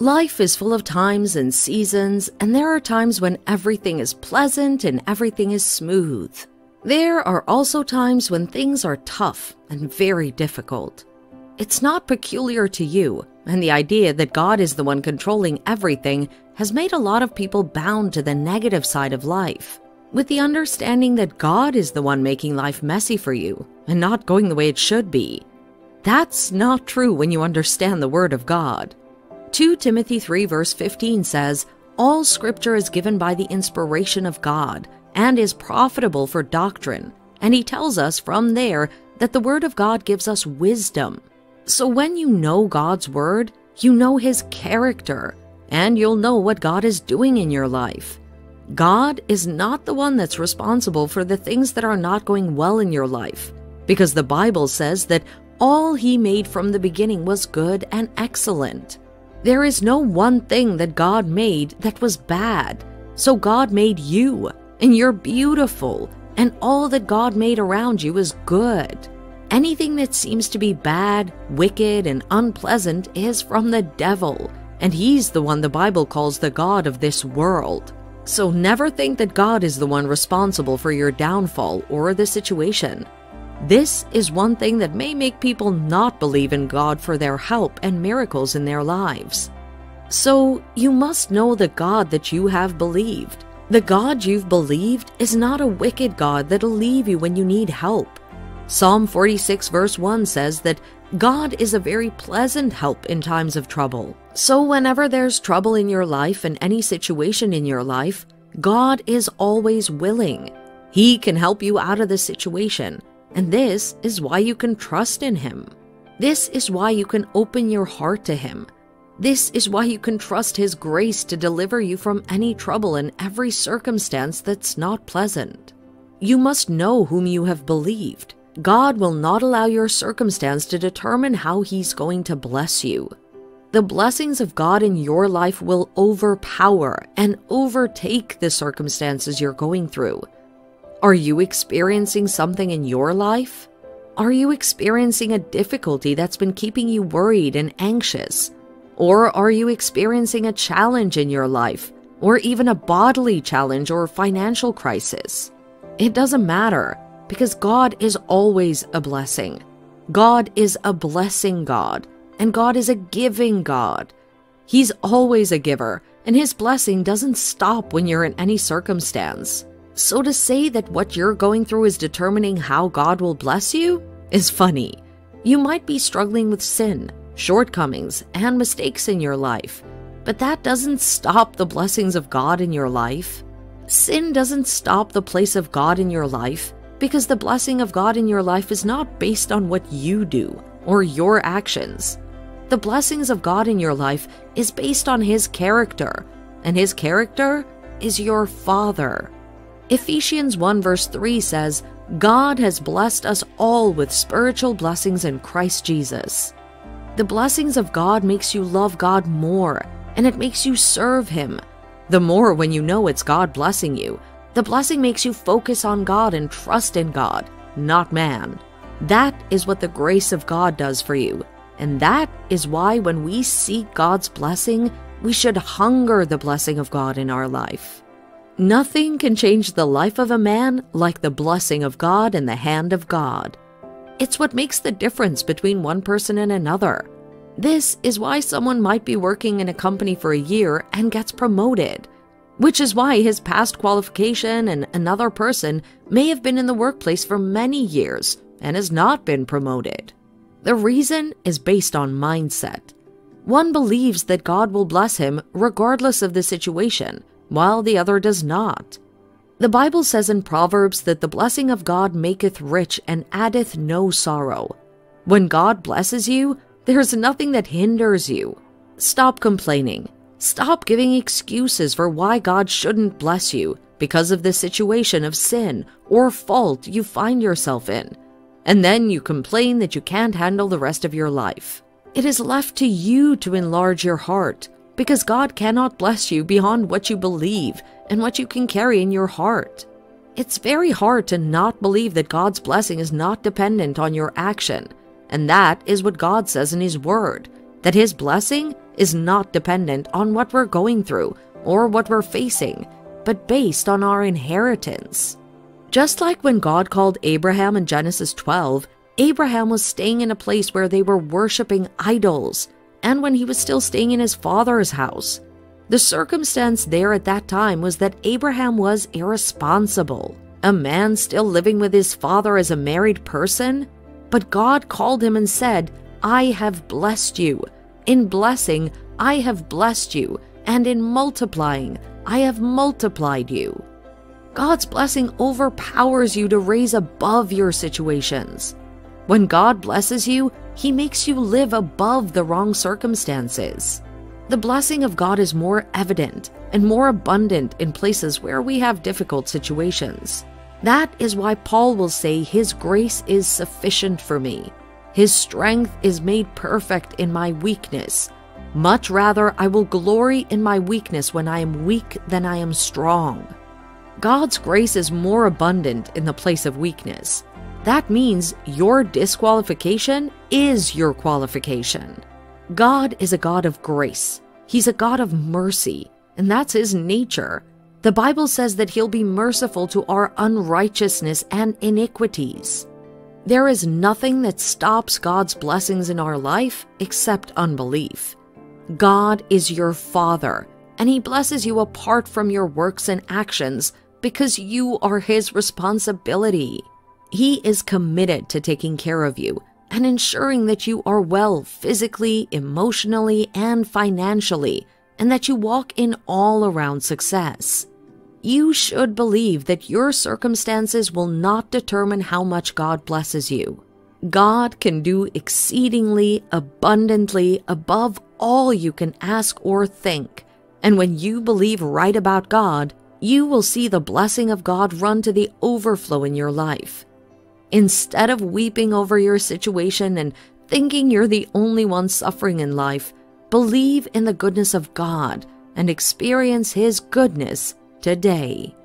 Life is full of times and seasons, and there are times when everything is pleasant and everything is smooth. There are also times when things are tough and very difficult. It's not peculiar to you, and the idea that God is the one controlling everything has made a lot of people bound to the negative side of life, with the understanding that God is the one making life messy for you and not going the way it should be. That's not true when you understand the Word of God. 2 Timothy 3 verse 15 says, All scripture is given by the inspiration of God and is profitable for doctrine. And he tells us from there that the Word of God gives us wisdom. So when you know God's Word, you know His character, and you'll know what God is doing in your life. God is not the one that's responsible for the things that are not going well in your life, because the Bible says that all He made from the beginning was good and excellent. There is no one thing that God made that was bad. So God made you, and you're beautiful, and all that God made around you is good. Anything that seems to be bad, wicked, and unpleasant is from the devil, and he's the one the Bible calls the God of this world. So never think that God is the one responsible for your downfall or the situation. This is one thing that may make people not believe in God for their help and miracles in their lives. So, you must know the God that you have believed. The God you've believed is not a wicked God that'll leave you when you need help. Psalm 46 verse 1 says that God is a very pleasant help in times of trouble. So whenever there's trouble in your life and any situation in your life, God is always willing. He can help you out of the situation. And this is why you can trust in Him. This is why you can open your heart to Him. This is why you can trust His grace to deliver you from any trouble in every circumstance that's not pleasant. You must know whom you have believed. God will not allow your circumstance to determine how He's going to bless you. The blessings of God in your life will overpower and overtake the circumstances you're going through. Are you experiencing something in your life? Are you experiencing a difficulty that's been keeping you worried and anxious? Or are you experiencing a challenge in your life, or even a bodily challenge or financial crisis? It doesn't matter because God is always a blessing. God is a blessing God, and God is a giving God. He's always a giver, and His blessing doesn't stop when you're in any circumstance. So to say that what you're going through is determining how God will bless you is funny. You might be struggling with sin, shortcomings, and mistakes in your life, but that doesn't stop the blessings of God in your life. Sin doesn't stop the place of God in your life because the blessing of God in your life is not based on what you do or your actions. The blessings of God in your life is based on His character, and His character is your Father. Ephesians 1 verse 3 says, God has blessed us all with spiritual blessings in Christ Jesus. The blessings of God makes you love God more, and it makes you serve Him. The more when you know it's God blessing you, the blessing makes you focus on God and trust in God, not man. That is what the grace of God does for you. And that is why when we seek God's blessing, we should hunger the blessing of God in our life. Nothing can change the life of a man like the blessing of God and the hand of God. It's what makes the difference between one person and another. This is why someone might be working in a company for a year and gets promoted, which is why his past qualification and another person may have been in the workplace for many years and has not been promoted. The reason is based on mindset. One believes that God will bless him regardless of the situation while the other does not. The Bible says in Proverbs that the blessing of God maketh rich and addeth no sorrow. When God blesses you, there's nothing that hinders you. Stop complaining. Stop giving excuses for why God shouldn't bless you because of the situation of sin or fault you find yourself in. And then you complain that you can't handle the rest of your life. It is left to you to enlarge your heart because God cannot bless you beyond what you believe and what you can carry in your heart. It's very hard to not believe that God's blessing is not dependent on your action, and that is what God says in His Word, that His blessing is not dependent on what we're going through or what we're facing, but based on our inheritance. Just like when God called Abraham in Genesis 12, Abraham was staying in a place where they were worshiping idols, and when he was still staying in his father's house. The circumstance there at that time was that Abraham was irresponsible, a man still living with his father as a married person. But God called him and said, I have blessed you. In blessing, I have blessed you, and in multiplying, I have multiplied you. God's blessing overpowers you to raise above your situations. When God blesses you, He makes you live above the wrong circumstances. The blessing of God is more evident and more abundant in places where we have difficult situations. That is why Paul will say, His grace is sufficient for me. His strength is made perfect in my weakness. Much rather, I will glory in my weakness when I am weak than I am strong. God's grace is more abundant in the place of weakness. That means your disqualification is your qualification. God is a God of grace. He's a God of mercy, and that's his nature. The Bible says that he'll be merciful to our unrighteousness and iniquities. There is nothing that stops God's blessings in our life except unbelief. God is your Father, and He blesses you apart from your works and actions because you are His responsibility. He is committed to taking care of you and ensuring that you are well physically, emotionally, and financially, and that you walk in all around success. You should believe that your circumstances will not determine how much God blesses you. God can do exceedingly abundantly above all you can ask or think. And when you believe right about God, you will see the blessing of God run to the overflow in your life. Instead of weeping over your situation and thinking you're the only one suffering in life, believe in the goodness of God and experience His goodness today.